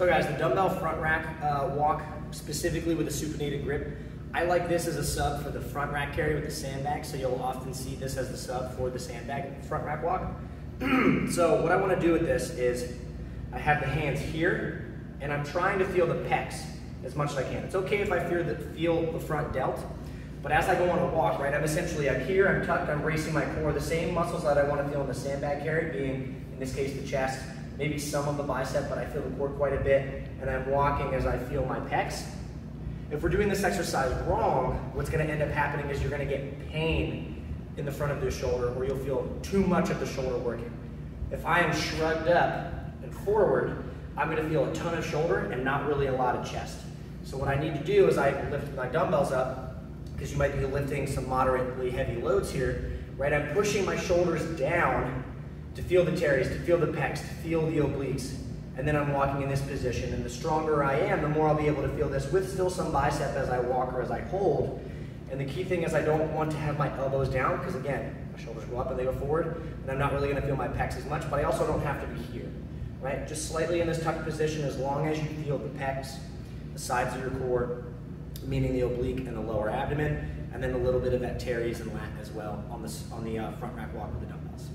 So guys, the dumbbell front rack uh, walk, specifically with a supinated grip, I like this as a sub for the front rack carry with the sandbag, so you'll often see this as the sub for the sandbag front rack walk. so what I wanna do with this is, I have the hands here, and I'm trying to feel the pecs as much as I can. It's okay if I feel the, feel the front delt, but as I go on a walk, right, I'm essentially, I'm here, I'm tucked, I'm bracing my core, the same muscles that I wanna feel in the sandbag carry, being, in this case, the chest, maybe some of the bicep, but I feel the core quite a bit, and I'm walking as I feel my pecs. If we're doing this exercise wrong, what's gonna end up happening is you're gonna get pain in the front of the shoulder or you'll feel too much of the shoulder working. If I am shrugged up and forward, I'm gonna feel a ton of shoulder and not really a lot of chest. So what I need to do is I lift my dumbbells up, because you might be lifting some moderately heavy loads here, right? I'm pushing my shoulders down to feel the teres, to feel the pecs, to feel the obliques and then I'm walking in this position. And the stronger I am, the more I'll be able to feel this with still some bicep as I walk or as I hold. And the key thing is I don't want to have my elbows down because again, my shoulders go up and they go forward, and I'm not really gonna feel my pecs as much, but I also don't have to be here, right? Just slightly in this tucked position as long as you feel the pecs, the sides of your core, meaning the oblique and the lower abdomen, and then a little bit of that teres and lat as well on the, on the uh, front rack walk with the dumbbells.